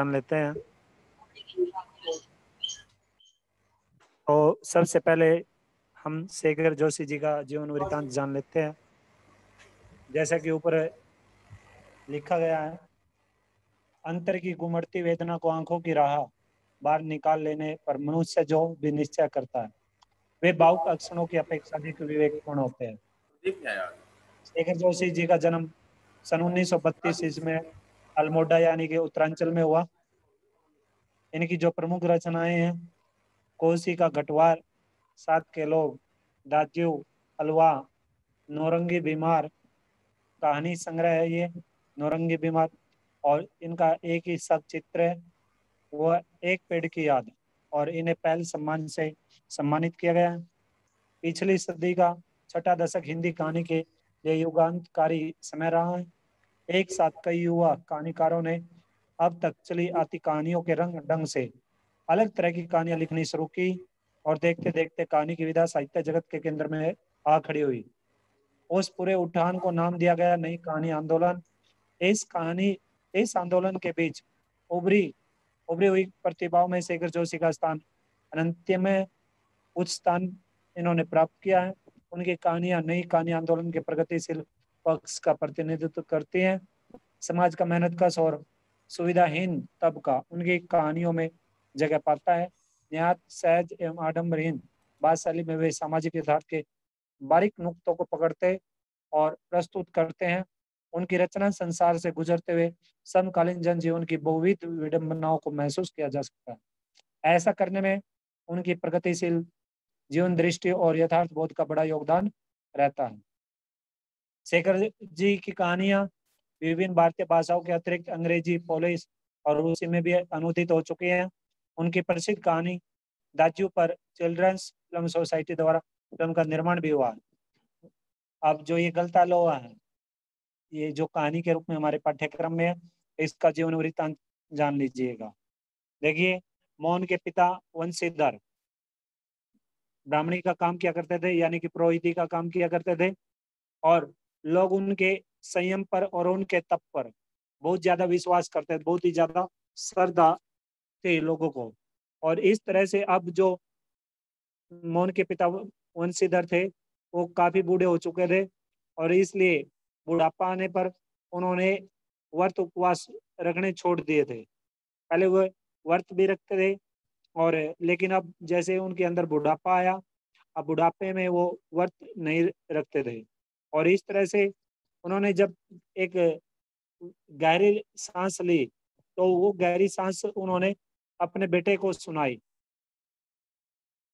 जान लेते हैं। तो सबसे पहले हम शेखर जोशी जी का जीवन वृत्तांत जान लेते हैं। जैसा कि ऊपर लिखा गया है अंतर की गुमड़ती वेदना को आँखों की राह बाहर निकाल लेने पर मनुष्य जो भी निश्चय करता है वे भावुक अक्षरों की अपेक्षा अधिक विवेकपूर्ण होते हैं। शेखर जोशी जी का जन्म सन उन्नीस सौ इसमें अल्मोडा यानी कि उत्तरांचल में हुआ। इनकी जो प्रमुख रचनाएँ हैं, कोसी का गटवार सात के लोग दाजू अलवा नौरंगी बीमार, कहानी संग्रह है ये, नौरंगी बीमार, और इनका एक ही सब चित्र है, वह एक पेड़ की याद, और इन्हें पहल सम्मान से सम्मानित किया गया है। पिछली सदी का छठा दशक हिंदी कहानी के लिए युगांतकारी समय रहा है। एक साथ कई युवा कहानीकारों ने अब तक चली आती कहानियों के रंग ढंग से अलग तरह की कहानियाँ लिखनी शुरू की और देखते देखते कहानी की विधा साहित्य जगत के केंद्र में आ खड़ी हुई। उस पूरे उठान को नाम दिया गया नई कहानी आंदोलन। इस कहानी, इस आंदोलन के बीच उभरी उभरी हुई प्रतिभाओं में शेखर जोशी का स्थान अनंत्य में उच्च स्थान इन्होंने प्राप्त किया है। उनकी कहानियाँ नई कहानी आंदोलन के प्रगतिशील पक्ष का प्रतिनिधित्व करती हैं। समाज का मेहनत कश और सुविधाहीन तबका उनकी कहानियों में जगह पाता है। न्याय सहज एवं आडम्बरहीन बादशाली में वे सामाजिक यथार्थ के बारीक नुक्तों को पकड़ते और प्रस्तुत करते हैं। उनकी रचना संसार से गुजरते हुए समकालीन जनजीवन की बहुविध विडंबनाओं को महसूस किया जा सकता है। ऐसा करने में उनकी प्रगतिशील जीवन दृष्टि और यथार्थ बोध का बड़ा योगदान रहता है। शेखर जी की कहानियाँ विभिन्न भारतीय भाषाओं के अतिरिक्त अंग्रेज़ी पोलिस और रूसी में भी अनुदित हो चुकी हैं। उनकी प्रसिद्ध कहानी दाजू पर चिल्ड्रंस फ़िल्म सोसाइटी द्वारा फ़िल्म का निर्माण भी हुआ। अब जो ये गलता लोहा है, ये जो कहानी के रूप में हमारे पाठ्यक्रम में है, इसका जीवन वृत्तांत जान लीजिएगा। देखिए मोहन के पिता वंशीधर ब्राह्मणी का काम किया करते थे, यानी कि पुरोहिती का काम किया करते थे, और लोग उनके संयम पर और उनके तप पर बहुत ज़्यादा विश्वास करते थे बहुत ही ज़्यादा श्रद्धा थे लोगों को। और इस तरह से अब जो मोहन के पिता वंशीधर थे, वो काफ़ी बूढ़े हो चुके थे और इसलिए बुढ़ापा आने पर उन्होंने व्रत उपवास रखने छोड़ दिए थे। पहले वो व्रत भी रखते थे और लेकिन अब जैसे उनके अंदर बुढ़ापा आया, अब बुढ़ापे में वो व्रत नहीं रखते थे। और इस तरह से उन्होंने जब एक गहरी सांस ली तो वो गहरी सांस उन्होंने अपने बेटे को सुनाई।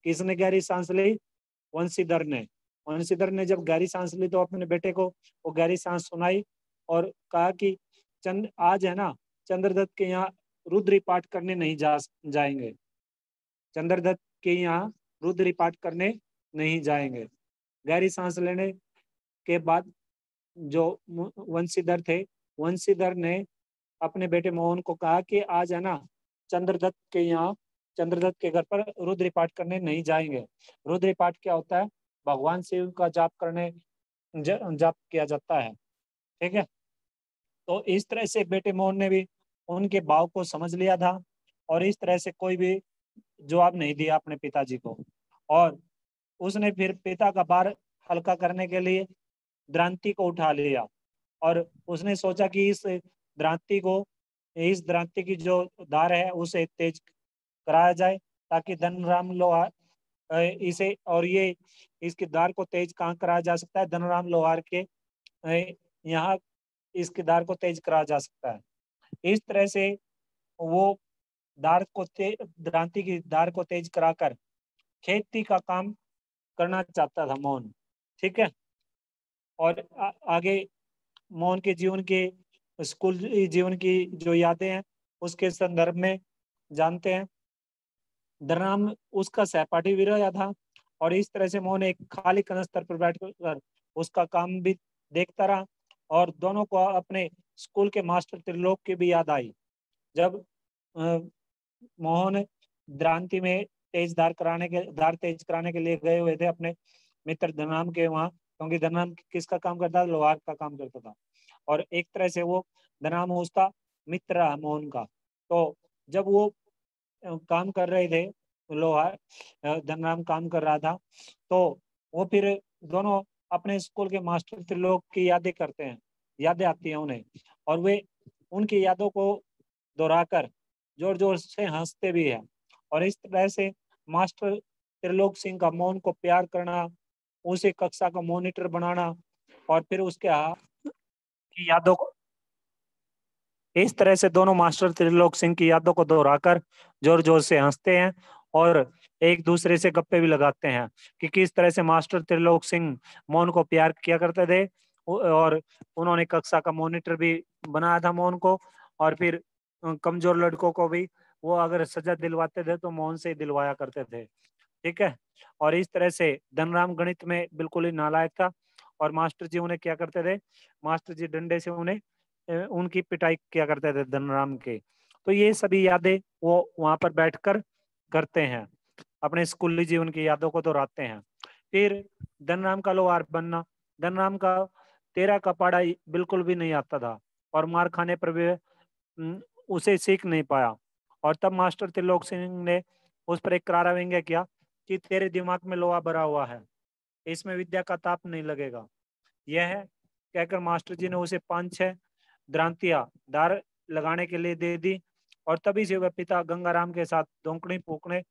किसने गहरी सांस ली? वंशीधर ने। वंशीधर ने जब गहरी सांस ली तो अपने बेटे को वो गहरी सांस सुनाई और कहा कि, चंद, आज है ना, चंद्रदत्त के यहाँ रुद्री पाठ करने नहीं जा, जाएँगे। चंद्रदत्त के यहाँ रुद्री पाठ करने नहीं जाएँगे। गहरी सांस लेने के बाद जो वंशीधर थे, वंशीधर ने अपने बेटे मोहन को कहा कि आज है ना चंद्रदत्त के यहाँ, चंद्रदत्त के घर पर रुद्र पाठ करने नहीं जाएँगे। रुद्र पाठ क्या होता है? भगवान शिव का जाप करने जाप किया जाता है। ठीक है? तो इस तरह से बेटे मोहन ने भी उनके भाव को समझ लिया था और इस तरह से कोई भी जवाब नहीं दिया अपने पिताजी को। और उसने फिर पिता का बार हल्का करने के लिए द्रांति को उठा लिया। और उसने सोचा कि इस द्रांति को, इस द्रांति की जो धार है, उसे तेज कराया जाए ताकि धनराम लोहार इसे और ये, इसकी धार को तेज कहाँ कराया जा सकता है? धनराम लोहार के यहाँ इसकी धार को तेज कराया जा सकता है। इस तरह से वो दार को द्रांति की दार को तेज कराकर खेती का काम करना चाहता था मोहन। ठीक है? और आ, आगे मोहन के जीवन के स्कूल जीवन की जो यादें हैं उसके संदर्भ में जानते हैं। दरनाम उसका सहपाठी भी रहा था और इस तरह से मोहन एक खाली कनस्तर पर बैठ कर उसका काम भी देखता रहा और दोनों को अपने स्कूल के मास्टर त्रिलोक की भी याद आई। जब मोहन द्रांति में तेज धार कराने के धार तेज कराने के लिए गए हुए थे अपने मित्र धनाम के वहाँ क्योंकि धनाम किसका काम करता था? लोहार का काम करता था। और एक तरह से वो धनाम उसका मित्र रहा मोहन का। तो जब वो काम कर रहे थे, लोहार धनराम काम कर रहा था तो वो फिर दोनों अपने स्कूल के मास्टर त्रिलोक की यादें करते हैं। यादें आती हैं उन्हें। और वे उनकी यादों को दोहराकर ज़ोर ज़ोर से हँसते भी हैं। और इस तरह से मास्टर त्रिलोक सिंह का मौन को प्यार करना उसे कक्षा का मॉनिटर बनाना और फिर उसके यादों को इस तरह से दोनों मास्टर त्रिलोक सिंह की यादों को दोहराकर ज़ोर ज़ोर से हँसते हैं और एक दूसरे से गप्पे भी लगाते हैं कि किस तरह से मास्टर त्रिलोक सिंह मोहन को प्यार किया करते थे और उन्होंने कक्षा का मॉनिटर भी बनाया था मोहन को और फिर कमज़ोर लड़कों को भी वो अगर सजा दिलवाते थे तो मोहन से ही दिलवाया करते थे। ठीक है? और इस तरह से धनराम गणित में बिल्कुल ही नालायक था। और मास्टर जी उन्हें क्या करते थे? मास्टर जी डंडे से उन्हें उनकी पिटाई किया करते थे धनराम के। तो ये सभी यादें वो वहाँ पर बैठकर करते हैं। अपने स्कूली जीवन की यादों को दोहराते हैं। फिर धनराम का लोहार बनना। धनराम का तेरा का पाड़ा बिल्कुल भी नहीं आता था और मार खाने पर भी उसे सीख नहीं पाया। और तब मास्टर त्रिलोक सिंह ने उस पर एक करारा व्यंग्य किया। कि तेरे दिमाग में लोहा भरा हुआ है, इसमें विद्या का ताप नहीं लगेगा। यह है, कहकर मास्टर जी ने उसे पाँच छह द्रांतिया दार लगाने के लिए दे दी, और तभी से वह पिता गंगाराम के साथ दोंकड़ी फूकने,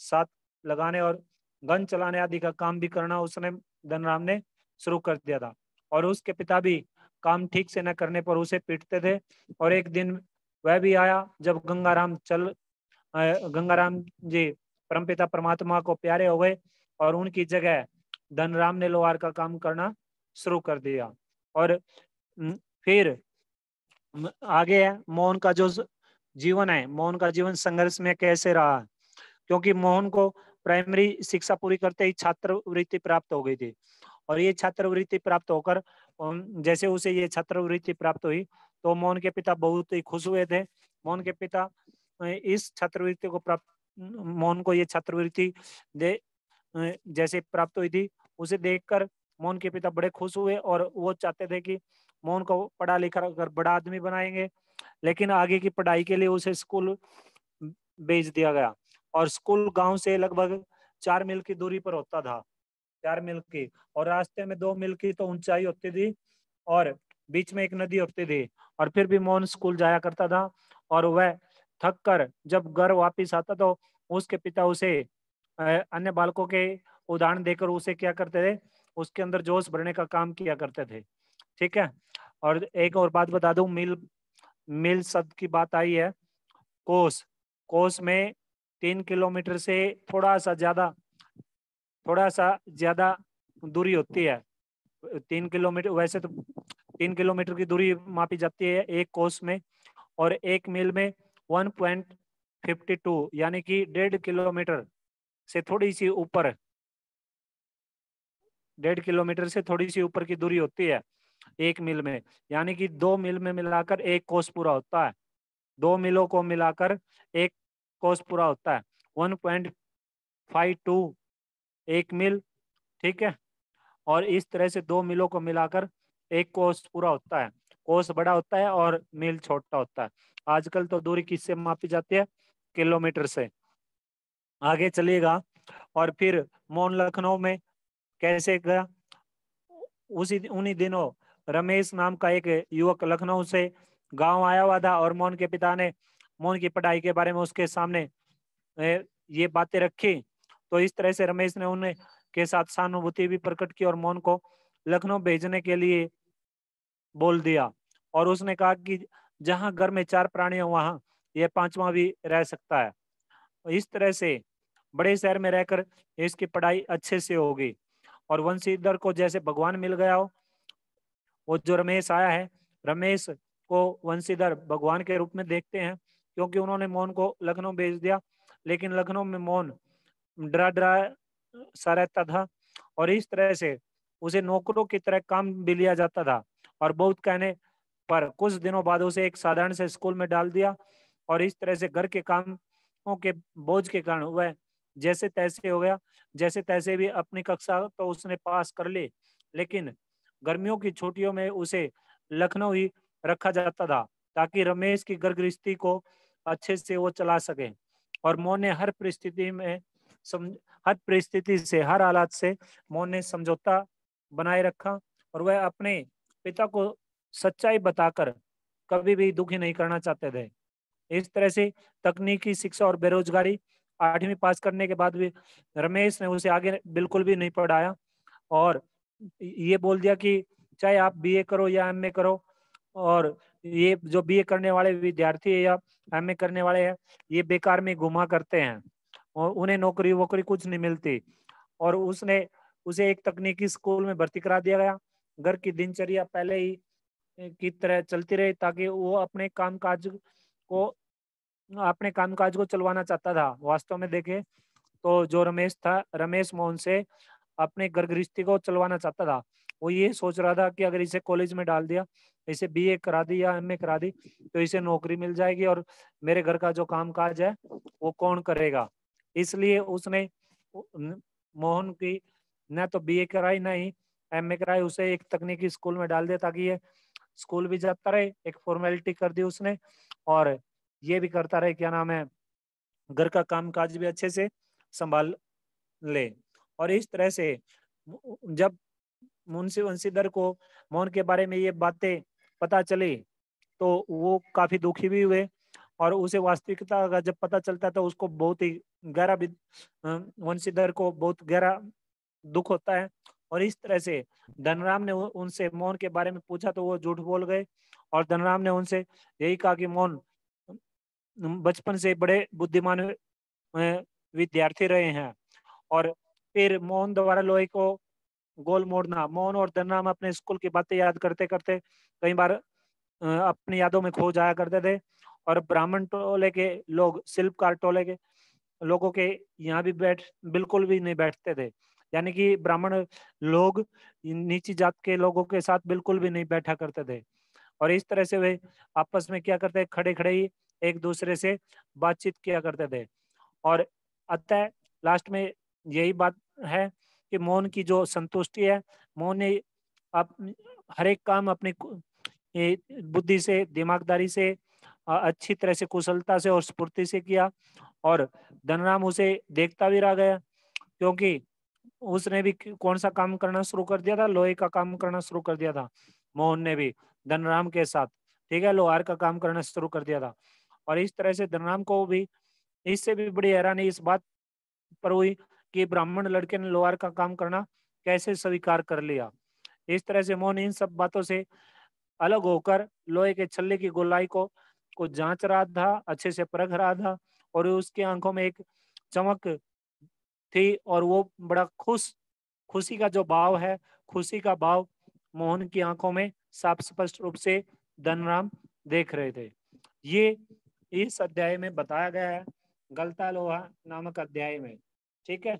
साथ लगाने और गन चलाने आदि का काम भी करना उसने, धनराम ने शुरू कर दिया था। और उसके पिता भी काम ठीक से न करने पर उसे पीटते थे, और एक दिन वह भी आया जब गंगाराम चल गंगाराम जी परमपिता परमात्मा को प्यारे हो गए और उनकी जगह धनराम ने लोहार का काम करना शुरू कर दिया। और फिर आगे है, मोहन का जो जीवन है, मोहन का जीवन संघर्ष में कैसे रहा? क्योंकि मोहन को प्राइमरी शिक्षा पूरी करते ही छात्रवृत्ति प्राप्त हो गई थी। और ये छात्रवृत्ति प्राप्त होकर जैसे उसे ये छात्रवृत्ति प्राप्त हुई तो मोहन के पिता बहुत ही खुश हुए थे। मोहन के पिता इस छात्रवृत्ति को प्राप्त मोहन को ये छात्रवृत्ति दे जैसे प्राप्त हुई थी, उसे देखकर मोहन के पिता बड़े खुश हुए और वो चाहते थे कि मोहन को पढ़ा लिखा कर बड़ा आदमी बनाएँगे, लेकिन आगे की पढ़ाई के लिए उसे स्कूल भेज दिया गया और स्कूल गाँव से लगभग चार मील की दूरी पर होता था, चार मील की और रास्ते में दो मील की तो ऊंचाई होती थी और बीच में एक नदी होती थी और फिर भी मोहन स्कूल जाया करता था और वह थक कर जब घर वापिस आता तो उसके पिता उसे अन्य बालकों के उदाहरण देकर उसे क्या करते थे? उसके अंदर जोश भरने का काम किया करते थे। ठीक है? और एक और बात बता दू, मिल मिल शब्द की बात आई है, कोस। कोस में तीन किलोमीटर से थोड़ा सा ज़्यादा थोड़ा सा ज़्यादा दूरी होती है। तीन किलोमीटर, वैसे तो तीन किलोमीटर की दूरी मापी जाती है एक कोस में और एक मील में वन पॉइंट फिफ्टी टू, यानी कि डेढ़ किलोमीटर से थोड़ी सी ऊपर। डेढ़ किलोमीटर से थोड़ी सी ऊपर की दूरी होती है, एक मील में। यानी कि दो मील में मिलाकर एक कोस पूरा होता है। दो मीलों को मिलाकर एक कोस पूरा होता है। वन पॉइंट फाइव टू, एक मील, ठीक है? और इस तरह से दो मीलों को मिलाकर एक कोस पूरा होता है। कोस बड़ा होता है और मील छोटा होता है। आजकल तो दूरी किससे मापी जाती है? किलोमीटर से। आगे चलिएगा और फिर मोन लखनऊ में कैसे गया? उसी उन्हीं दिनों रमेश नाम का एक युवक लखनऊ से गाँव आया हुआ था और मोहन के पिता ने मोहन की पढ़ाई के बारे में उसके सामने ये बातें रखी। तो इस तरह से रमेश ने उन्हें के साथ सहानुभूति भी प्रकट की और मोहन को लखनऊ भेजने के लिए बोल दिया। और उसने कहा कि जहाँ घर में चार प्राणी हो, वहाँ यह पांचवा भी रह सकता है। इस तरह से बड़े शहर में रहकर इसकी पढ़ाई अच्छे से होगी और वंशीधर को जैसे भगवान मिल गया हो, वो जो रमेश आया है, रमेश को वंशीधर भगवान के रूप में देखते हैं, क्योंकि उन्होंने मोहन को लखनऊ भेज दिया। लेकिन लखनऊ में मोहन डरा डरा सा रहता था और इस तरह से उसे नौकरों की तरह काम भी लिया जाता था। और बहुत कहने पर कुछ दिनों बाद उसे एक साधारण से स्कूल में डाल दिया और इस तरह से घर के कामों के बोझ के कारण वह जैसे तैसे हो गया जैसे तैसे भी अपनी कक्षा तो उसने पास कर ली लेकिन गर्मियों की छुट्टियों में उसे लखनऊ ही रखा जाता था ताकि रमेश की घर गृहस्थी को अच्छे से वो चला सके और मोहन ने हर परिस्थिति में सम, हर परिस्थिति से हर हालात से मोहन ने समझौता बनाए रखा और वह अपने पिता को सच्चाई बताकर कभी भी दुखी नहीं करना चाहते थे। इस तरह से तकनीकी शिक्षा और बेरोजगारी आठवीं पास करने के बाद भी रमेश ने उसे आगे बिल्कुल भी नहीं पढ़ाया और ये बोल दिया कि चाहे आप बीए करो या एमए करो और ये जो बीए करने वाले विद्यार्थी है या एमए करने वाले हैं, ये बेकार में घुमा करते हैं और उन्हें नौकरी वोकरी कुछ नहीं मिलती और उसने उसे एक तकनीकी स्कूल में भर्ती करा दिया गया। घर की दिनचर्या पहले ही की तरह चलती रही ताकि वो अपने काम काज को, अपने काम काज को चलवाना चाहता था। वास्तव में देखे तो जो रमेश था, रमेश मोहन से अपने घर गृहस्थी को चलवाना चाहता था। वो ये सोच रहा था कि अगर इसे कॉलेज में डाल दिया, इसे बीए करा दी या एमए करा दी तो इसे नौकरी मिल जाएगी और मेरे घर का जो काम काज है, वो कौन करेगा? इसलिए उसने मोहन की, न तो बीए कराई, न ही एम ए कराई, उसे एक तकनीकी स्कूल में डाल दिया ताकि ये स्कूल भी जाता रहे, एक फॉर्मेलिटी कर दी उसने और ये भी करता रहे, क्या नाम है, घर का काम काज भी अच्छे से संभाल ले। और इस तरह से जब मुंशी वंशीधर को मोहन के बारे में ये बातें पता चली तो वो काफ़ी दुखी भी हुए और उसे वास्तविकता का जब पता चलता तो उसको बहुत ही गहरा वंशीधर को बहुत गहरा दुख होता है। और इस तरह से धनराम ने उनसे मोहन के बारे में पूछा तो वो झूठ बोल गए। और धनराम ने उनसे यही कहा कि मोहन बचपन से बड़े बुद्धिमान विद्यार्थी रहे हैं। और फिर मोहन द्वारा लोहे को गोल मोड़ना मोहन और धनराम अपने स्कूल की बातें याद करते करते कई बार अपनी यादों में खो जाया करते थे। और ब्राह्मण टोले के लोग, शिल्पकार टोले के लोगों के यहाँ भी बैठ, बिल्कुल भी नहीं बैठते थे। यानी कि ब्राह्मण लोग नीची जात के लोगों के साथ बिल्कुल भी नहीं बैठा करते थे। और इस तरह से वे आपस में क्या करते खड़े खड़े ही एक दूसरे से बातचीत किया करते थे। और अतः लास्ट में यही बात है कि मौन की जो संतुष्टि है, मौन ने आप हर एक काम अपनी बुद्धि से, दिमागदारी से अच्छी तरह से, कुशलता से और स्फूर्ति से किया और धनराम उसे देखता भी रह गया। क्योंकि उसने भी कौन सा काम करना शुरू कर दिया था? लोहे का काम करना शुरू कर दिया था, मोहन ने भी, धनराम के साथ, ठीक है? लोहार का काम करना शुरू कर दिया था। और इस तरह से धनराम को भी, इससे भी बड़ी हैरानी इस बात पर हुई कि ब्राह्मण लड़के ने लोहार का काम करना कैसे स्वीकार कर लिया? इस तरह से मोहन इन सब बातों से अलग होकर लोहे के छल्ले की गोलाई को को जाँच रहा था, अच्छे से परख रहा था और उसकी आँखों में एक चमक थी और वो बड़ा खुश, खुशी का जो भाव है, खुशी का भाव मोहन की आँखों में साफ़ स्पष्ट रूप से धनराम देख रहे थे। ये, इस अध्याय में बताया गया है गलता लोहा नामक अध्याय में, ठीक है?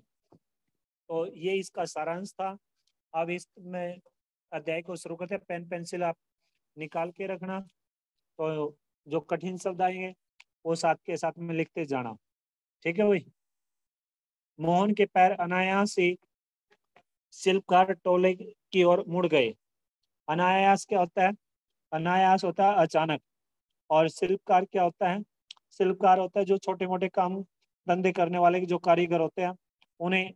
तो ये इसका सारांश था। अब इसमें अध्याय को शुरू करते पेन, पेंसिल आप निकाल के रखना। तो जो कठिन शब्द आएँगे, वो साथ के साथ में लिखते जाना। ठीक है भाई? मोहन के पैर अनायास ही शिल्पकार टोले की ओर मुड़ गए। अनायास क्या होता है? अनायास होता है अचानक। और शिल्पकार क्या होता है? शिल्पकार होता है जो छोटे मोटे काम धंधे करने वाले जो कारीगर होते हैं, उन्हें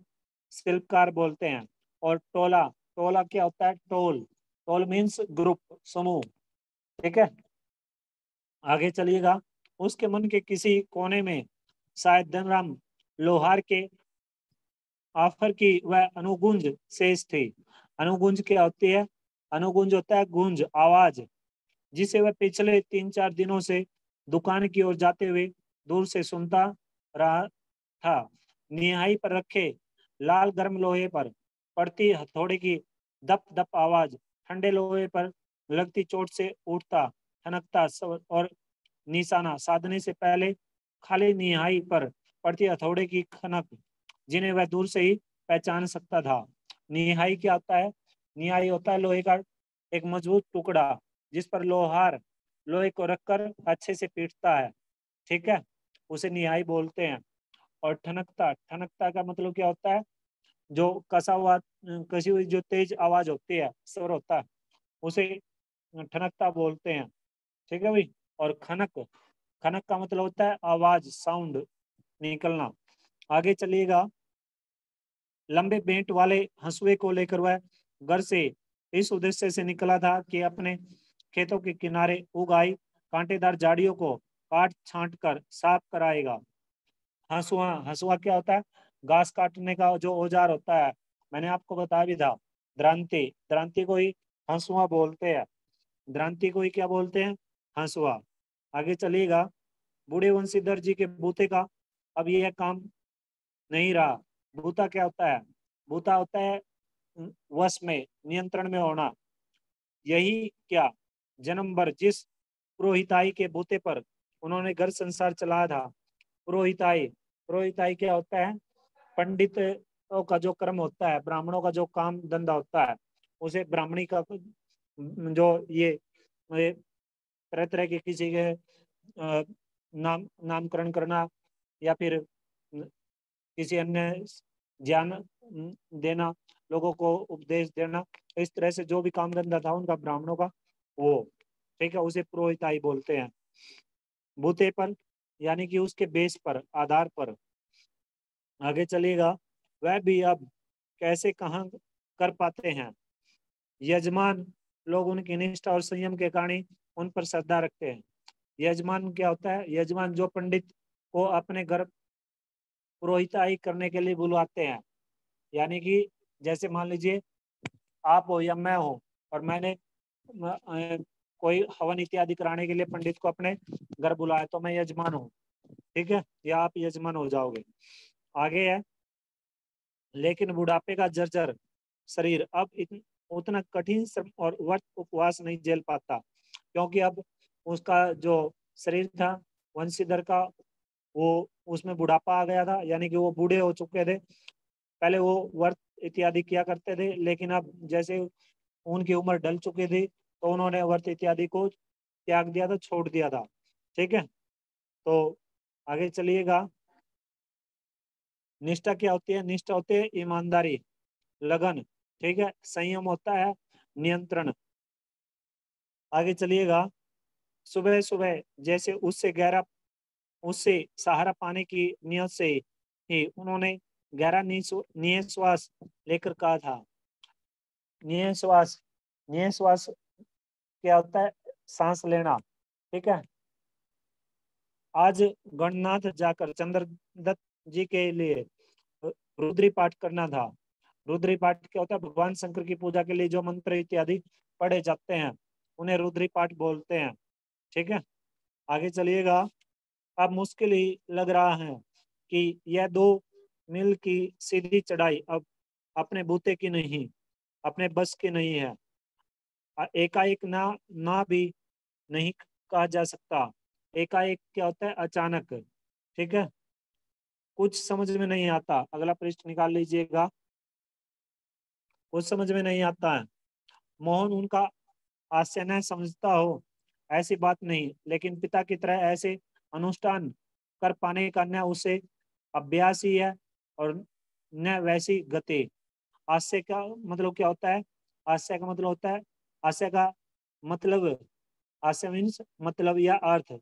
शिल्पकार बोलते हैं। और टोला टोला क्या होता है? टोल। टोल मीन्स ग्रुप, समूह। ठीक है? आगे चलिएगा। उसके मन के किसी कोने में शायद धनराम लोहार के आफर की वह अनुगुंज शेष थी। अनुगुंज क्या होती है, अनुगुंज होता है गुंज, आवाज़, जिसे वह पिछले तीन चार दिनों से दुकान की ओर जाते हुए दूर से सुनता रहा था। निहाई पर रखे लाल गर्म लोहे पर पड़ती हथौड़े की दप दप आवाज़ ठंडे लोहे पर लगती चोट से उठता, ठनकता और निशाना साधने से पहले खाली निहाई पर पड़ती हथौड़े की खनक जिन्हें वह दूर से ही पहचान सकता था। निहाई क्या होता है? निहाई होता है लोहे का एक मज़बूत टुकड़ा, जिस पर लोहार, लोहे को रखकर अच्छे से पीटता है। ठीक है? उसे निहाई बोलते हैं। और ठनकता ठनकता का मतलब क्या होता है? जो कसा हुआ, कसी हुई जो तेज आवाज़ होती है, स्वर होता है, उसे ठनकता बोलते हैं। ठीक है भाई? और खनक खनक का मतलब होता है आवाज़, साउंड, निकलना। आगे चलिएगा। लंबे बेंट वाले हंसुए को लेकर वह घर से इस उद्देश्य से निकला था कि अपने खेतों के किनारे उगाई कांटेदार झाड़ियों को काट छांट कर साफ़ कराएगा। हंसुआ हंसुआ क्या होता है? घास काटने का जो औज़ार होता है, मैंने आपको बताया भी था, द्रांति। द्रांति को ही हंसुआ बोलते हैं। द्रांति को ही क्या बोलते हैं? हंसुआ। आगे चलिएगा। बूढ़े वंशीधर जी के बूते का अब यह काम नहीं रहा। बूता क्या होता है? बूता होता है वश में, नियंत्रण में होना। यही क्या? जन्म भर जिस पुरोहिताई के बूते पर उन्होंने घर संसार चलाया था, पुरोहिताई पुरोहिताई क्या होता है? पंडित का जो कर्म होता है, ब्राह्मणों का जो काम धंधा होता है, उसे ब्राह्मणी का जो ये तरह तरह के किसी के नाम, नामकरण करना या फिर किसी अन्य ज्ञान देना, लोगों को उपदेश देना, इस तरह से जो भी काम धंधा था उनका ब्राह्मणों का, वो, ठीक है, उसे पुरोहिताई बोलते हैं। बूते पर, यानी कि उसके बेस पर, आधार पर, आगे चलेगा, वह भी अब कैसे कहा कर पाते हैं? यजमान लोग उनकी निष्ठा और संयम के कारण उन पर श्रद्धा रखते हैं। यजमान क्या होता है? यजमान जो पंडित को अपने घर पुरोहिताई करने के लिए बुलवाते हैं। यानी कि जैसे मान लीजिए, आप हो या मैं हो और मैंने कोई हवन इत्यादि कराने के लिए पंडित को अपने घर बुलाया तो मैं यजमान हूँ। ठीक है? या आप यजमान हो जाओगे। आगे है, लेकिन बुढ़ापे का जर्जर शरीर अब उतना कठिन श्रम और वर्त उपवास नहीं झेल पाता, क्योंकि अब उसका जो शरीर था, वंशीधर का, वो उसमें बुढ़ापा आ गया था, यानी कि वो बूढ़े हो चुके थे। पहले वो वर्त इत्यादि किया करते थे, लेकिन अब जैसे उनकी उम्र ढल चुकी थी तो उन्होंने वर्त इत्यादि को त्याग दिया था, छोड़ दिया था। ठीक है? तो आगे चलिएगा। निष्ठा क्या होती है? निष्ठा होती है ईमानदारी, लगन। ठीक है? संयम होता है, नियंत्रण। आगे चलिएगा। सुबह सुबह जैसे उससे गहरा उससे सहारा पाने की नियत से ही उन्होंने गहरा निश्वास लेकर कहा था। निश्वास निश्वास क्या होता है? सांस लेना, ठीक है? आज गणनाथ जाकर चंद्रदत्त जी के लिए रुद्री पाठ करना था। रुद्री पाठ क्या होता है? भगवान शंकर की पूजा के लिए जो मंत्र इत्यादि पढ़े जाते हैं, उन्हें रुद्री पाठ बोलते हैं, ठीक है? आगे चलिएगा। अब मुश्किल ही लग रहा है कि यह दो मील की सीधी चढ़ाई अब अपने बूते की नहीं, अपने बस की नहीं है। एकाएक ना ना भी नहीं कहा जा सकता। एकाएक क्या होता है? अचानक। ठीक है? कुछ समझ में नहीं आता। अगला पृष्ठ निकाल लीजिएगा। कुछ समझ में नहीं आता है। मोहन उनका आश्चर्य समझता हो। ऐसी बात नहीं, लेकिन पिता की तरह ऐसे अनुष्ठान कर पाने का न उसे अभ्यास ही है और न वैसी गति। आश्चर्य का मतलब क्या होता है? आश्चर्य का मतलब होता है आश्चर्य का मतलब आश्चर्य मीन्स मतलब या अर्थ।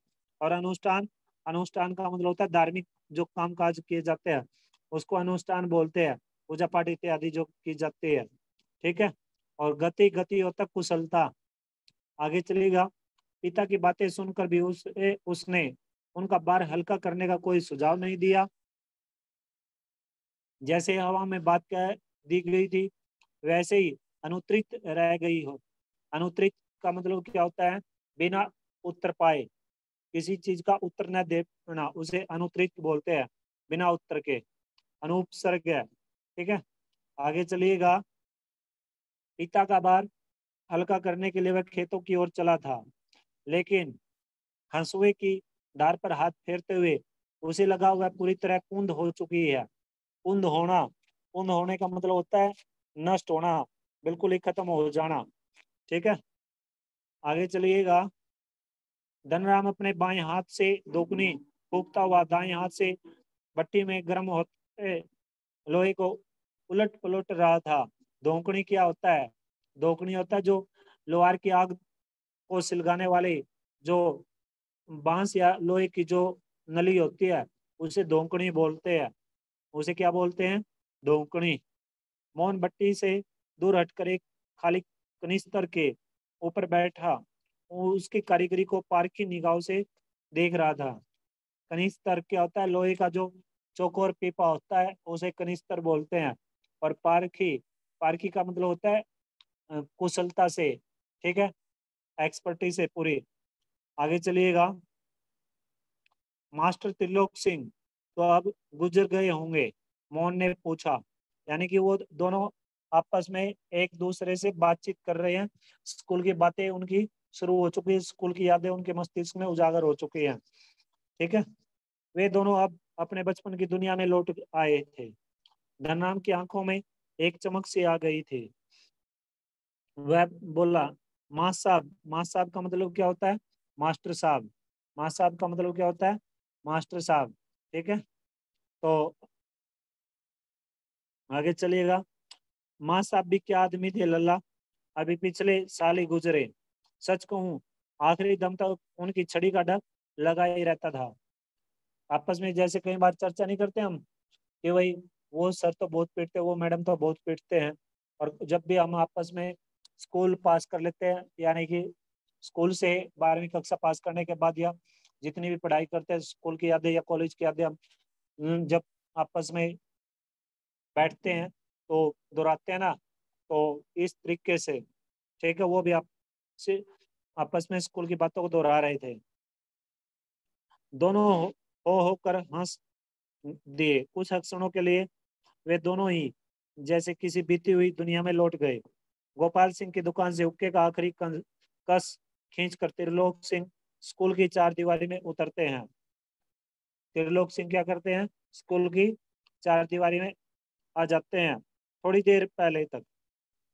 और अनुष्ठान अनुष्ठान का मतलब होता है धार्मिक जो काम काज किए जाते हैं उसको अनुष्ठान बोलते हैं पूजा पाठ इत्यादि जो की जाती है ठीक है? और गति गति होता कुशलता। आगे चलेगा पिता की बातें सुनकर भी उस ए, उसने उनका बार हल्का करने का कोई सुझाव नहीं दिया। जैसे हवा में बात कह दी गई थी, वैसे ही अनुत्रित रह गई हो। अनुत्रित का मतलब क्या होता है? बिना उत्तर पाए। किसी चीज़ का उत्तर न दे ना उसे अनुत्रित बोलते हैं, बिना उत्तर के। अनुपसर्ग है, ठीक है? आगे चलिएगा। पिता का बार हल्का करने के लिए वह खेतों की ओर चला था, लेकिन हंसुए की डार पर हाथ फेरते हुए उसे लगा हुआ पूरी तरह कुंद हो चुकी है। कुंद होना, कुंद होने का मतलब होता है नष्ट होना, बिल्कुल ही खत्म हो जाना। ठीक है? आगे चलिएगा। धनराम अपने बाएँ हाथ से दोगुनी फूकता हुआ दाएँ हाथ से भट्टी में गर्म होते लोहे को उलट पलट रहा था। दोकनी क्या होता है? दोकनी होता है जो लोहार की आग को सिलगाने वाले, जो बाँस या लोहे की जो नली होती है, उसे धोकनी बोलते हैं। उसे क्या बोलते हैं? मोहन भट्टी से दूर हटकर एक खाली कनिस्तर के ऊपर बैठा। उसकी कारीगरी को पारखी निगाह से देख रहा था। कनिस्तर क्या होता है? लोहे का जो चौकोर पीपा होता है, उसे कनिस्तर बोलते हैं। और पारखी पारखी का मतलब होता है कुशलता से, ठीक है? एक्सपर्टी से पूरी। आगे चलिएगा। मास्टर त्रिलोक सिंह तो अब गुजर गए होंगे। मोहन ने पूछा, यानी कि वो दोनों आपस में एक दूसरे से बातचीत कर रहे हैं। स्कूल की बातें उनकी शुरू हो चुकी है, स्कूल की यादें उनके मस्तिष्क में उजागर हो चुकी हैं। ठीक है? वे दोनों अब अपने बचपन की दुनिया में लौट आए थे। धनराम की आँखों में एक चमक सी आ गई थी। वह बोला, माँ साहब माँ साहब का मतलब क्या होता है? मास्टर साहब। माँ साहब का मतलब क्या होता है? मास्टर साहब, ठीक है? तो आगे चलिएगा। माँ साहब भी क्या आदमी थे, लल्ला? अभी पिछले साल ही गुजरे। सच कहूँ, आखिरी दम तक उनकी छड़ी का डर लगा ही रहता था। आपस में जैसे कई बार चर्चा नहीं करते हम कि भाई, वो सर तो बहुत पीटते, वो मैडम तो बहुत पीटते हैं। और जब भी हम आपस में स्कूल पास कर लेते हैं, यानी कि स्कूल से बारहवीं कक्षा पास करने के बाद या जितनी भी पढ़ाई करते हैं स्कूल की यादें या कॉलेज की यादें हम हम्म, जब आपस में बैठते हैं तो दोहराते हैं ना तो इस तरीके से ठीक है वो भी आप से आपस में स्कूल की बातों को दोहरा रहे थे। दोनों हो होकर हंस दिए। कुछ क्षणों के लिए वे दोनों ही जैसे किसी बीती हुई दुनिया में लौट गए। गोपाल सिंह की दुकान से हुक्के का आखिरी कस खींच कर त्रिलोक सिंह स्कूल की चार दीवारी में उतरते हैं। त्रिलोक सिंह क्या करते हैं? स्कूल की चार दीवारी में आ जाते हैं, थोड़ी देर पहले तक।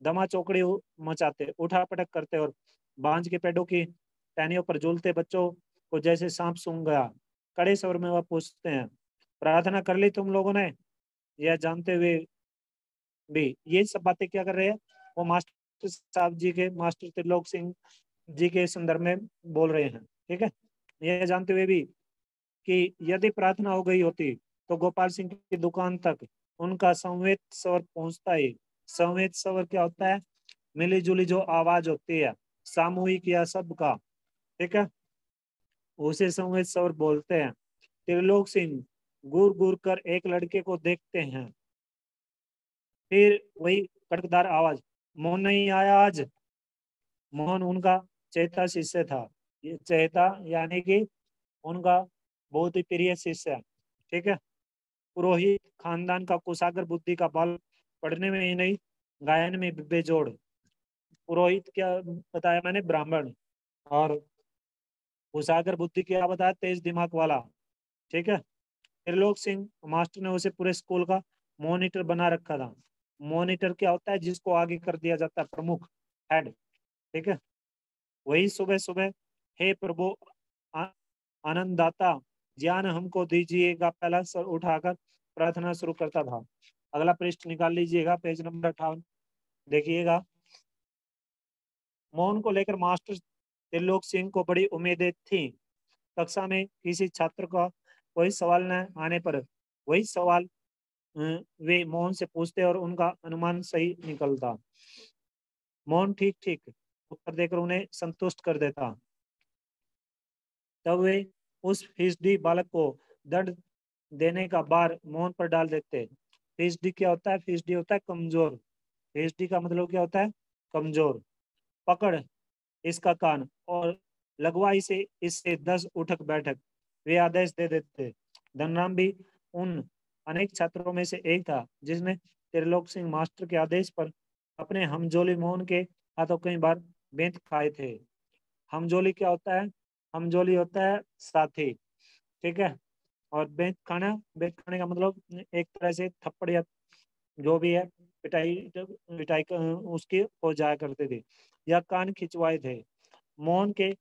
दमा चौकड़ी मचाते, उठा पटक करते और बांझ के पेड़ों की टहनियों पर झूलते बच्चों को जैसे सांप सूंघ गया। कड़े स्वर में वह पूछते हैं, प्रार्थना कर ली तुम लोगों ने? यह जानते हुए भी, ये सब बातें क्या कर रहे हैं? वो मास्टर साहब जी के मास्टर त्रिलोक सिंह जी के संदर्भ में बोल रहे हैं, ठीक है? यह जानते हुए भी कि यदि प्रार्थना हो गई होती तो गोपाल सिंह की दुकान तक उनका संवेद स्वर पहुँचता ही। संवेद स्वर क्या होता है? मिली जुली जो आवाज़ होती है, सामूहिक या सबका, ठीक है? उसे संवेद स्वर बोलते हैं। त्रिलोक सिंह गुर गुर कर एक लड़के को देखते हैं। फिर वही कड़कदार आवाज़, मोहन नहीं आया आज? मोहन उनका चेता शिष्य था। ये चेता यानी कि उनका बहुत ही प्रिय शिष्य है, ठीक है? पुरोहित, खानदान का कुशागर बुद्धि का बल पढ़ने में ही नहीं, गायन में बेजोड़। पुरोहित क्या बताया मैंने? ब्राह्मण। और कुशागर बुद्धि क्या बताया? तेज दिमाग वाला, ठीक है? त्रिलोक सिंह, मास्टर ने उसे पूरे स्कूल का मॉनिटर बना रखा था। मॉनिटर क्या होता है? जिसको आगे कर दिया जाता है प्रमुख हेड ठीक है? वही सुबह सुबह हे प्रभु आनंददाता ज्ञान हमको दीजिएगा। पहला सर उठाकर प्रार्थना शुरू करता था। अगला पृष्ठ निकाल लीजिएगा, पेज नंबर अठावन देखिएगा। मोहन को लेकर मास्टर त्रिलोक सिंह को बड़ी उम्मीदें थी। कक्षा में किसी छात्र का कोई सवाल न आने पर वही सवाल वे मोहन से पूछते और उनका अनुमान सही निकलता। मोहन ठीक ठीक उत्तर देकर उन्हें संतुष्ट कर देता। तब वे उस फीसडी बालक को दंड देने का बार मोहन पर डाल देते। फीसडी क्या होता है? फीसडी होता है कमज़ोर। फीसडी का मतलब क्या होता है? कमज़ोर। पकड़ इसका कान और लगवा इसे, इससे दस उठक बैठक। वे आदेश दे देते। धनराम भी उन अनेक छात्रों में से एक था, जिसने त्रिलोक सिंह मास्टर के आदेश पर अपने हमजोली मोहन के हाथों कई बार बेंत खाए थे। हमजोली क्या होता है? हमजोली होता है साथी, ठीक है? और बेंत खाना, बेंत खाने का मतलब एक तरह से थप्पड़ या जो भी है, पिटाई पिटाई उसकी हो जाया करते थे या कान खिंचवाए थे। मोहन के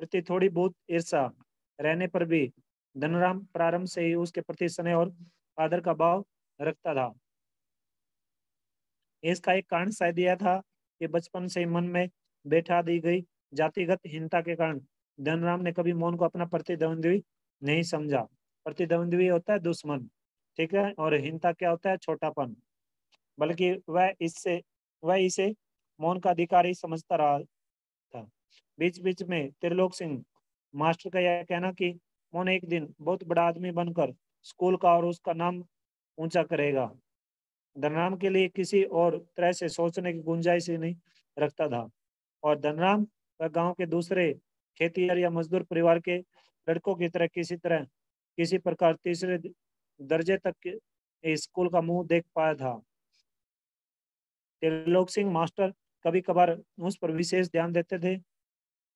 प्रति थोड़ी बहुत ईर्षा रहने पर भी धनराम प्रारंभ से ही उसके प्रति स्नेह और आदर का भाव रखता था। इसका एक कारण शायद यह था कि बचपन से मन में बैठा दी गई जातिगत हीनता के कारण। धनराम ने कभी मोहन को अपना प्रतिद्वंद्वी नहीं समझा। प्रतिद्वंद्वी होता है दुश्मन, ठीक है? और हिंता क्या होता है? छोटापन। बल्कि वह इससे, वह इसे मौन का अधिकारी समझता रहा था। बीच बीच में त्रिलोक सिंह, मास्टर का यह कहना कि मोहन एक दिन बहुत बड़ा आदमी बनकर स्कूल का और उसका नाम ऊँचा करेगा। धनराम के लिए किसी और तरह से सोचने की गुंजाइश ही नहीं रखता था। और धनराम व गाँव के दूसरे खेतीहर या मजदूर परिवार के लड़कों की तरह किसी तरह, किसी प्रकार तीसरे दर्जे तक स्कूल का मुँह देख पाया था। त्रिलोक सिंह मास्टर कभी कभार उस पर विशेष ध्यान देते थे।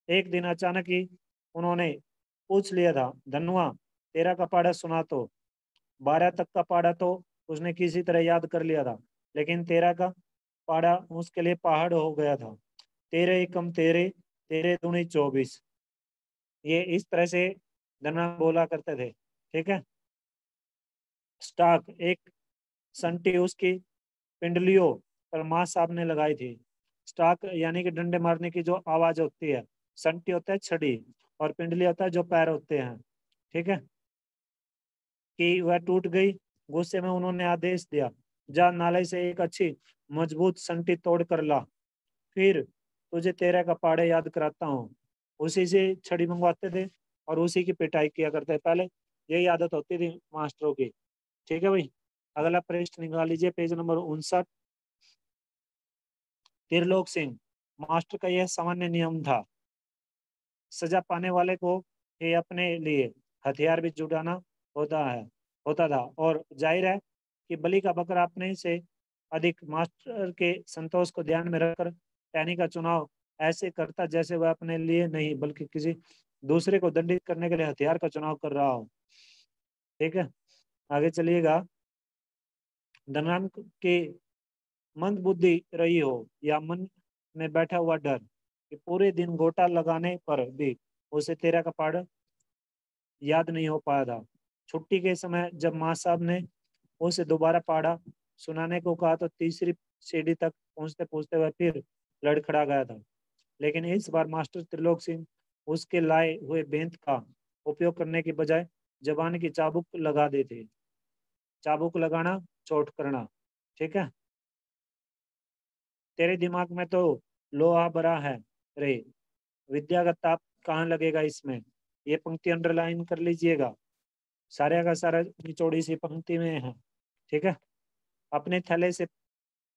एक दिन अचानक ही उन्होंने पूछ लिया था, धनुआ, तेरा का पाड़ा सुना तो बारह तक का पाड़ा तो उसने किसी तरह याद कर लिया था, लेकिन तेरह का पाड़ा उसके लिए पहाड़ हो गया था। तेरे एकम तेरे तेरे दुनी चौबीस। ये इस तरह से धना बोला करते थे, ठीक है? स्टाक, एक संटी उसकी पिंडलियों पर माँ साहब ने लगाई थी। स्टाक यानी कि डंडे मारने की जो आवाज़ होती है, संटी होता है छड़ी और पिंडली होता है जो पैर होते हैं, ठीक है? कि वह टूट गई, गुस्से में उन्होंने आदेश दिया, जा नाले से एक अच्छी मज़बूत संटी तोड़ कर ला। फिर तुझे तेरह का पाड़े याद कराता हूँ। उसी से छड़ी मंगवाते थे और उसी की पिटाई किया करते पहले यही आदत होती थी मास्टरों की। ठीक है भाई? अगला पृष्ठ निकाल लीजिए, पेज नंबर उनसठ। त्रिलोक सिंह, मास्टर का यह सामान्य नियम था, सजा पाने वाले को ये अपने लिए हथियार भी जुटाना होता है, होता था। और ज़ाहिर है कि बलि का बकरा अपने से अधिक मास्टर के संतोष को ध्यान में रखकर टहनी का चुनाव ऐसे करता जैसे वह अपने लिए नहीं, बल्कि किसी दूसरे को दंडित करने के लिए हथियार का चुनाव कर रहा हो। ठीक है? आगे चलिएगा। धनराम की मंद बुद्धि रही हो या मन में बैठा हुआ डर कि पूरे दिन गोटा लगाने पर भी उसे तेरा का पाड़ याद नहीं हो पाया था। छुट्टी के समय जब माँ साहब ने उसे दोबारा पाड़ा, सुनाने को कहा तो तीसरी सीढ़ी तक पहुँचते पहुँचते वह फिर लड़खड़ा गया था। लेकिन इस बार मास्टर त्रिलोक सिंह उसके लाए हुए बेंत का उपयोग करने के बजाय जबान की चाबुक लगा देते। चाबुक लगाना, चोट करना, ठीक है? तेरे दिमाग में तो लोहा भरा है रे। विद्या का ताप कहाँ लगेगा इसमें? ये पंक्ति अंडरलाइन कर लीजिएगा। सारे का सारा निचोड़ी सी पंक्ति में है, ठीक है? अपने थैले से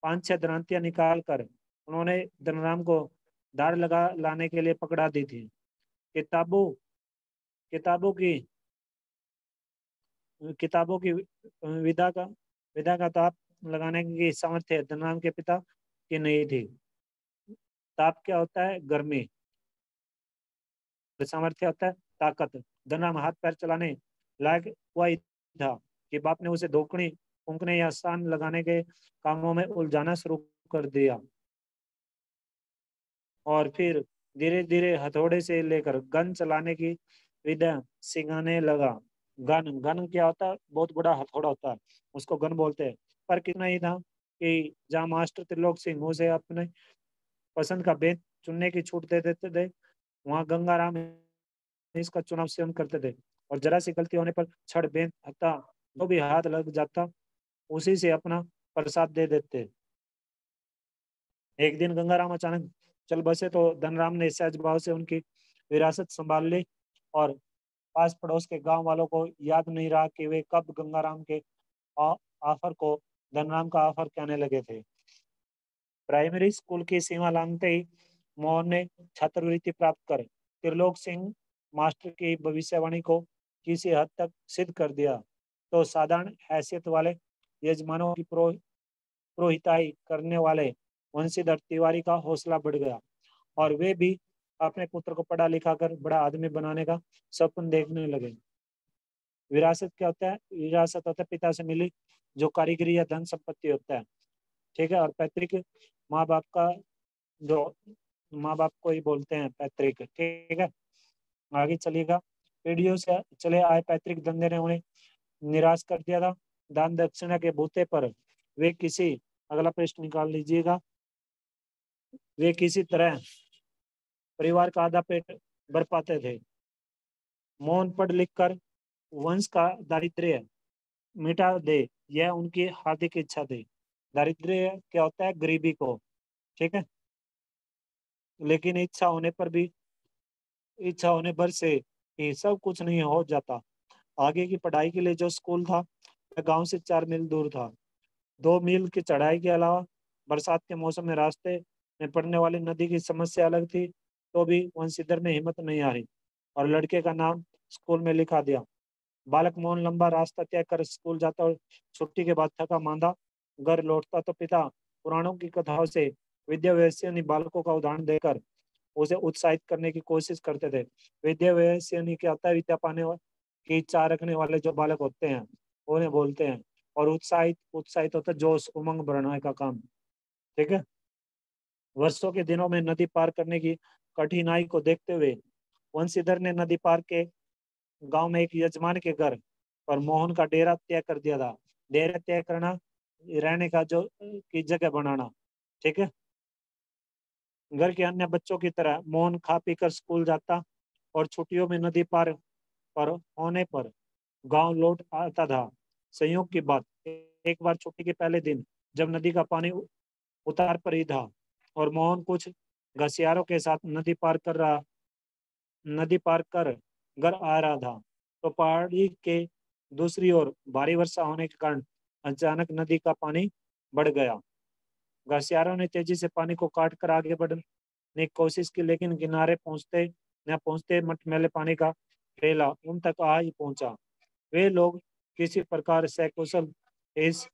पाँच छह द्रांतियाँ निकाल कर उन्होंने धनराम को दार लगा लाने के लिए पकड़ा दी थी। किताबों किताबों की किताबों की विदा का विदा का ताप लगाने की सामर्थ्य धनराम के पिता की नहीं थी। ताप क्या होता है? गर्मी। सामर्थ्य होता है ताकत। धनराम हाथ पैर चलाने लायक हुआ था कि बाप ने उसे धोकनी फूकने या स्थान लगाने के कामों में उलझाना शुरू कर दिया। और फिर धीरे धीरे हथौड़े से लेकर गन चलाने की विद्या सिखाने लगा। गन गन क्या होता है? बहुत बड़ा हथौड़ा होता है। उसको गन बोलते हैं। पर कितना ही था कि जहाँ मास्टर त्रिलोक सिंह उसे अपने पसंद का बेत चुनने की छूट दे देते थे, वहाँ गंगाराम इसका चुनाव स्वयं करते थे। और जरा सी गलती होने पर छड़ बेंत हत्ता जो भी हाथ लग जाता, उसी से अपना प्रसाद दे देते। एक दिन गंगाराम अचानक चल बसे तो धनराम ने सहज भाव से उनकी विरासत संभाल ली और पास पड़ोस के गाँव वालों को याद नहीं रहा कि वे कब गंगाराम के ऑफ़र को, धनराम का ऑफ़र कहने लगे थे। प्राइमरी स्कूल की सीमा लांगते ही मोहन ने छात्रवृत्ति प्राप्त कर त्रिलोक सिंह मास्टर की भविष्यवाणी को किसी हद तक सिद्ध कर दिया। तो साधारण हैसियत वाले, यजमानों की प्रो, प्रोहिताई करने वाले वंशीधर तिवारी का हौसला बढ़ गया और वे भी अपने पुत्र को पढ़ा लिखा कर बड़ा आदमी बनाने का सपन देखने लगे। विरासत क्या होता है? विरासत होता है पिता से मिली जो कारीगरी या धन संपत्ति होता है। ठीक है? और पैतृक माँ बाप का जो माँ बाप को ही बोलते हैं पैतृक। ठीक है? आगे चलिएगा। पीढ़ियों से चले आए पैतृक धंधे ने उन्हें निराश कर दिया था। दान दक्षिणा के बूते पर वे किसी अगला प्रश्न निकाल लीजिएगा। वे किसी तरह परिवार का आधा पेट भर पाते थे। मोहन पढ़ लिख कर वंश का दारिद्र्य मिटा दे, यह उनकी हार्दिक इच्छा थी। दारिद्र्य क्या होता है? गरीबी को, ठीक है? लेकिन इच्छा होने पर भी, इच्छा होने पर से ही सब कुछ नहीं हो जाता। आगे की पढ़ाई के लिए जो स्कूल था, वह गाँव से चार मील दूर था। दो मील की चढ़ाई के अलावा, बरसात के मौसम में रास्ते में पड़ने वाली नदी की समस्या अलग थी तो भी वंशीधर में हिम्मत नहीं रही और लड़के का नाम स्कूल में लिखा दिया। बालक मोहन लंबा रास्ता तय कर स्कूल जाता और छुट्टी के बाद थका मांदा घर लौटता तो पिता पुराणों की कथाओं से विद्या व्यवसायी बालकों का उदाहरण देकर उसे उत्साहित करने की कोशिश करते थे। विद्या व्यवसायी क्या होता है विद्या पाने की इच्छा रखने वाले जो बालक होते हैं, उन्हें बोलते हैं और उत्साहित उत्साहित होता जोश, उमंग बढ़ाने का काम। ठीक है? वर्षों के दिनों में नदी पार करने की कठिनाई को देखते हुए वंशीधर ने नदी पार के गाँव में एक यजमान के घर पर मोहन का डेरा तय कर दिया था। डेरा तय करना, रहने का जो, की जगह बनाना, ठीक है? घर के अन्य बच्चों की तरह मोहन खा पी कर स्कूल जाता और छुट्टियों में नदी पार, पर होने पर गाँव लौट आता था। संयोग की बात, एक बार छुट्टी के पहले दिन जब नदी का पानी उतार पर ही था। और मोहन कुछ घसियारों के साथ नदी पार कर रहा, नदी पार कर, घर आ रहा था। तो पहाड़ी के दूसरी ओर भारी वर्षा होने के कारण अचानक नदी का पानी बढ़ गया। घसियारों ने तेज़ी से पानी को काट कर आगे बढ़ने की कोशिश की, लेकिन किनारे पहुँचते, न पहुँचते मटमैले पानी का फैला उन तक आ ही पहुँचा। वे लोग किसी प्रकार से कुशल इस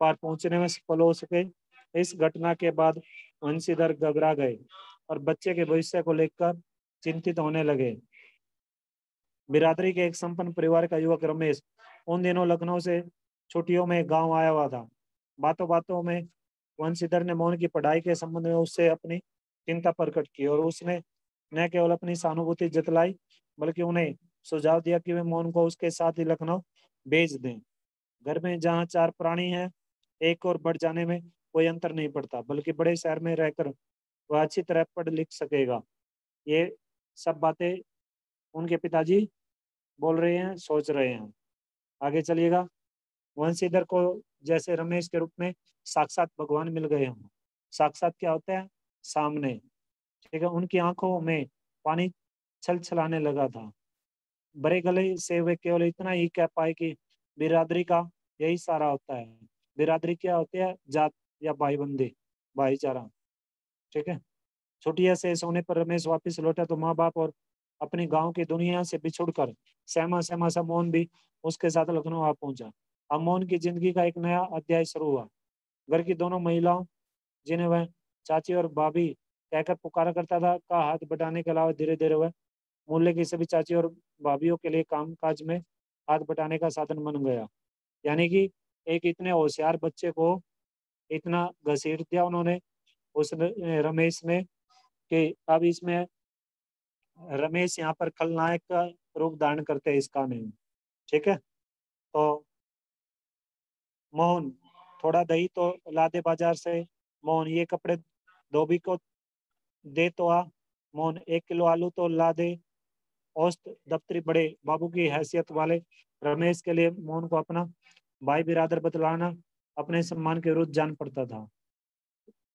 पार पहुँचने में सफल हो सके। इस घटना के बाद वंशीधर घबरा गए और बच्चे के भविष्य को लेकर चिंतित होने लगे। बिरादरी के एक संपन्न परिवार का युवक रमेश उन दिनों लखनऊ से छुट्टियों में गाँव आया हुआ था। बातों बातों में वंशीधर ने मोहन की पढ़ाई के संबंध में उससे अपनी चिंता प्रकट की और उसने न केवल अपनी सहानुभूति जतलाई, बल्कि उन्हें सुझाव दिया कि वे मोहन को उसके साथ ही लखनऊ भेज दें। घर में जहाँ चार प्राणी हैं, एक और बढ़ जाने में कोई अंतर नहीं पड़ता, बल्कि बड़े शहर में रहकर वह अच्छी तरह पढ़ लिख सकेगा। ये सब बातें उनके पिताजी बोल रहे हैं, सोच रहे हैं। आगे चलिएगा। वंशीधर को जैसे रमेश के रूप में साक्षात भगवान मिल गए हों। साक्षात क्या होता है? सामने। ठीक है, उनकी आँखों में पानी छल छलाने लगा था। बड़े गले से वे केवल इतना ही कह पाए कि बिरादरी का यही सारा होता है। बिरादरी क्या होती है? जात या भाईबंदी भाईचारा। ठीक है? छुट्टिया से सोने पर रमेश वापस लौटा तो माँ बाप और अपने गाँव की दुनिया से बिछुड़कर सहमा सहमा सा मोहन भी उसके साथ लखनऊ आ पहुँचा। अब मोहन की ज़िंदगी का एक नया अध्याय शुरू हुआ। घर की दोनों महिलाओं, जिन्हें वह चाची और भाभी कहकर पुकारा करता था, का हाथ बटाने के अलावा धीरे धीरे वह मूल्य की सभी चाची और भाभीियों के लिए काम काज में हाथ बटाने का साधन बन गया। यानी कि एक इतने होशियार बच्चे को इतना घसीट दिया उन्होंने। उस रमेश ने कि अब इसमें रमेश यहाँ पर खलनायक का रूप धारण करते हैं इसका नहीं ठीक है? तो मोहन, थोड़ा दही तो ला दे बाज़ार से। मोहन, ये कपड़े धोबी को दे तो आ। मोहन, एक किलो आलू तो ला दे औस्त दफ्तरी बड़े बाबू की हैसियत वाले। रमेश के लिए मोहन को अपना भाई बिरादर बतलाना। अपने सम्मान के विरुद्ध जान पड़ता था।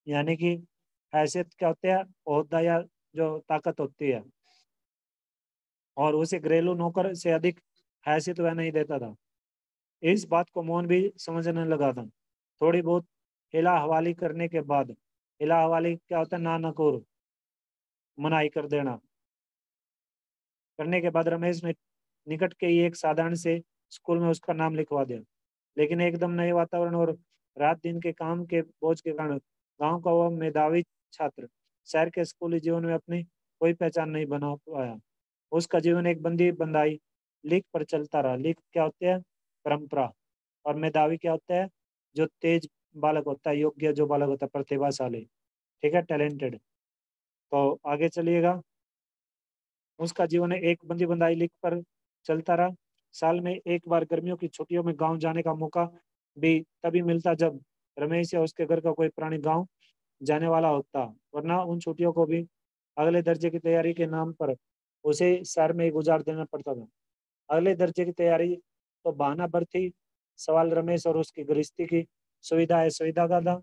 यानी कि हैसियत क्या होती है? अहदा या जो ताकत होती है। और उसे घरेलू नौकर से अधिक हैसियत वह नहीं देता था। इस बात को मोहन भी समझने लगा था। थोड़ी बहुत हिला हवाली करने के बाद, हिला हवाली क्या होता है? ना नकुर मनाई कर देना। करने के बाद रमेश ने निकट के ही एक साधारण से स्कूल में उसका नाम लिखवा दिया। लेकिन एकदम नए वातावरण और रात दिन के काम के बोझ के कारण गाँव का वह मेधावी छात्र शहर के स्कूली जीवन में अपनी कोई पहचान नहीं बना पाया। उसका जीवन एक बंदी बंदाई लिख पर चलता रहा। लिख क्या होते हैं? परंपरा। और मेधावी क्या होता है? जो तेज बालक होता है, योग्य जो बालक होता है, प्रतिभाशाली। ठीक है? टैलेंटेड। तो आगे चलिएगा। उसका जीवन एक बंदी बंदाई लिख पर चलता रहा। साल में एक बार गर्मियों की छुट्टियों में गाँव जाने का मौका भी तभी मिलता जब रमेश या उसके घर का कोई प्राणी गाँव जाने वाला होता। वरना उन छुट्टियों को भी अगले दर्जे की तैयारी के नाम पर उसे शहर में गुजार देना पड़ता था। अगले दर्जे की तैयारी तो बहाना पर थी। सवाल रमेश और उसकी गृहस्थी की सुविधा है सुविधा का था।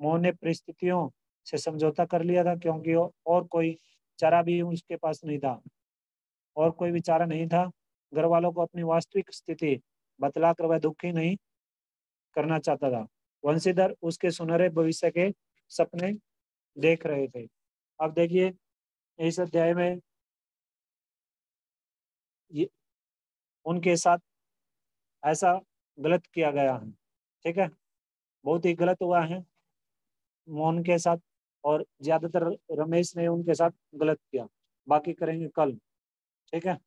मोहन ने परिस्थितियों से समझौता कर लिया था क्योंकि और कोई चारा भी उसके पास नहीं था और कोई भी चारा नहीं था। घर वालों को अपनी वास्तविक स्थिति बतलाकर वह दुखी नहीं करना चाहता था। वंशीधर उसके सुनहरे भविष्य के सपने देख रहे थे। अब देखिए, इस अध्याय में ये उनके साथ ऐसा गलत किया गया है, ठीक है? बहुत ही गलत हुआ है। मोहन के साथ और ज़्यादातर रमेश ने उनके साथ गलत किया। बाकी करेंगे कल, ठीक है?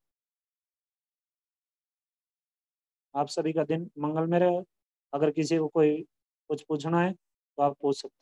आप सभी का दिन मंगलमय रहे। अगर किसी को कोई कुछ पूछना है तो आप पूछ सकते